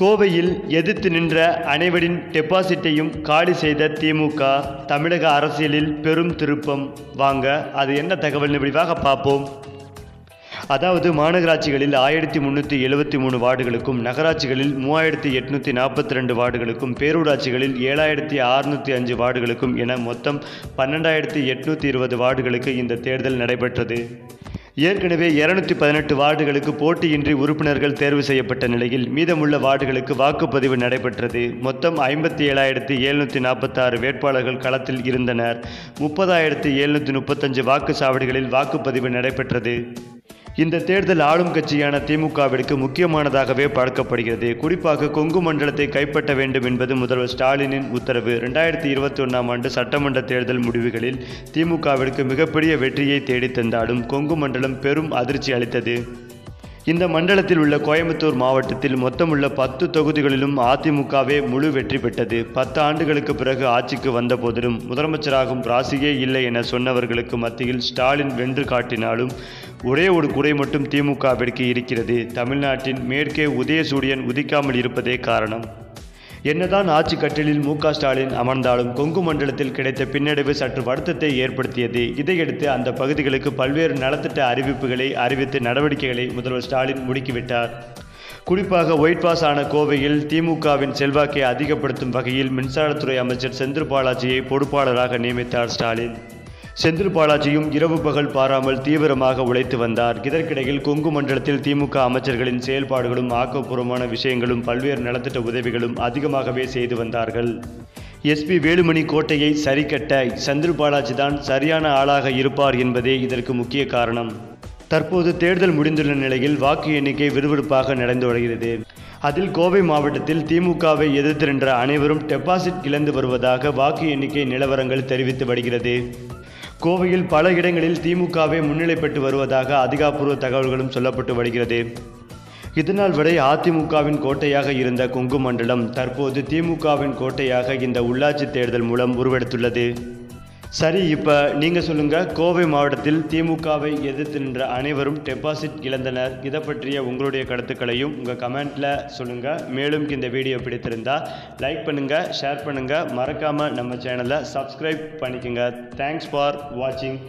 கோவையில் எதிர்த்து நின்ற அனைவரின் டெபாசிட்டையும் காலி செய்த திமுக தமிழக அரசியலில் பெரும் திருப்பம். வாங்க அது என்ன தகவல்னு விரிவாக பார்ப்போம். அதாவது மாநகராட்சிகளில் ஆயிரத்தி முந்நூற்றி எழுபத்தி மூணு வார்டுகளுக்கும் நகராட்சிகளில் மூவாயிரத்தி எட்நூற்றி நாற்பத்தி ரெண்டு வார்டுகளுக்கும் பேரூராட்சிகளில் ஏழாயிரத்தி அறுநூற்றி அஞ்சு வார்டுகளுக்கும் என மொத்தம் பன்னெண்டாயிரத்தி எட்நூற்றி இருபது வார்டுகளுக்கு இந்த தேர்தல் நடைபெற்றது. ஏற்கனவே இருநூத்தி பதினெட்டு வார்டுகளுக்கு போட்டியின்றி உறுப்பினர்கள் தேர்வு செய்யப்பட்ட நிலையில் மீதமுள்ள வார்டுகளுக்கு வாக்குப்பதிவு நடைபெற்றது. மொத்தம் ஐம்பத்தி ஏழாயிரத்தி எழுநூற்றி நாற்பத்தாறு வேட்பாளர்கள் களத்தில் இருந்தனர். முப்பதாயிரத்தி எழுநூற்றி முப்பத்தஞ்சு வாக்குச்சாவடிகளில் வாக்குப்பதிவு நடைபெற்றது. இந்த தேர்தல் ஆளும் கட்சியான திமுகவிற்கு முக்கியமானதாகவே பார்க்கப்படுகிறது. குறிப்பாக கொங்கு மண்டலத்தை கைப்பற்ற வேண்டும் என்பது முதல்வர் ஸ்டாலினின் உத்தரவு. ரெண்டாயிரத்தி இருபத்தி ஒன்றாம் ஆண்டு சட்டமன்ற தேர்தல் முடிவுகளில் திமுகவிற்கு மிகப்பெரிய வெற்றியை தேடித் தந்தாலும் கொங்கு மண்டலம் பெரும் அதிர்ச்சி அளித்தது. இந்த மண்டலத்தில் உள்ள கோயம்புத்தூர் மாவட்டத்தில் மொத்தமுள்ள பத்து தொகுதிகளிலும் அதிமுகவே முழு வெற்றி பெற்றது. பத்து ஆண்டுகளுக்கு பிறகு ஆட்சிக்கு வந்த போதிலும் முதலமைச்சராகும் ராசியே இல்லை என சொன்னவர்களுக்கு மத்தியில் ஸ்டாலின் வென்று காட்டினாலும் ஒரே ஒரு குறை மட்டும் திமுகவிற்கு இருக்கிறது. தமிழ்நாட்டின் மேற்கே உதயசூரியன் உதிக்காமல் இருப்பதே காரணம். என்னதான் ஆட்சி கட்டிலில் மு ஸ்டாலின் அமர்ந்தாலும் கொங்கு மண்டலத்தில் கிடைத்த பின்னடைவு சற்று வருத்தத்தை ஏற்படுத்தியது. இதையடுத்து அந்த பகுதிகளுக்கு பல்வேறு நலத்திட்ட அறிவிப்புகளை அறிவித்து நடவடிக்கைகளை முதல்வர் ஸ்டாலின் முடுக்கிவிட்டார். குறிப்பாக ஒயிட் பாஸ் ஆன கோவையில் திமுகவின் செல்வாக்கை அதிகப்படுத்தும் வகையில் மின்சாரத்துறை அமைச்சர் செந்தில் பாலாஜியை பொறுப்பாளராக நியமித்தார் ஸ்டாலின். செந்தில் பாலாஜியும் இரவு பகல் பாராமல் தீவிரமாக உழைத்து வந்தார். இதற்கிடையில் கொங்கு மண்டலத்தில் திமுக அமைச்சர்களின் செயல்பாடுகளும் ஆக்கப்பூர்வமான விஷயங்களும் பல்வேறு நலத்திட்ட உதவிகளும் அதிகமாகவே செய்து வந்தார்கள். எஸ்பி வேலுமணி கோட்டையை சரிக்கட்ட செந்தில் பாலாஜி தான் சரியான ஆளாக இருப்பார் என்பதே இதற்கு முக்கிய காரணம். தற்போது தேர்தல் முடிந்துள்ள நிலையில் வாக்கு எண்ணிக்கை விறுவிறுப்பாக நடந்து வருகிறது. அதில் கோவை மாவட்டத்தில் திமுகவை எதிர்த்து நின்ற அனைவரும் டெபாசிட் இழந்து வருவதாக வாக்கு எண்ணிக்கை நிலவரங்கள் தெரிவித்து வருகிறது. கோவையில் பல இடங்களில் திமுகவே முன்னிலை பெற்று வருவதாக அதிகாரப்பூர்வ தகவல்களும் சொல்லப்பட்டு வருகிறது. இதனால் வரை அதிமுகவின் கோட்டையாக இருந்த கொங்கு மண்டலம் தற்போது திமுகவின் கோட்டையாக இந்த உள்ளாட்சி தேர்தல் மூலம் உருவெடுத்துள்ளது. சரி இப்போ நீங்கள் சொல்லுங்கள் கோவை மாவட்டத்தில் திமுகவை எதிர்த்து நின்ற அனைவரும் டெபாசிட் இழந்தனர். இதை பற்றிய உங்களுடைய கருத்துக்களையும் உங்கள் கமெண்ட்டில் சொல்லுங்கள் மேலும் இந்த வீடியோ பிடித்திருந்தால் லைக் பண்ணுங்கள் ஷேர் பண்ணுங்கள் மறக்காமல் நம்ம சேனலை சப்ஸ்கிரைப் பண்ணிக்கோங்க. தேங்க்ஸ் ஃபார் வாட்சிங்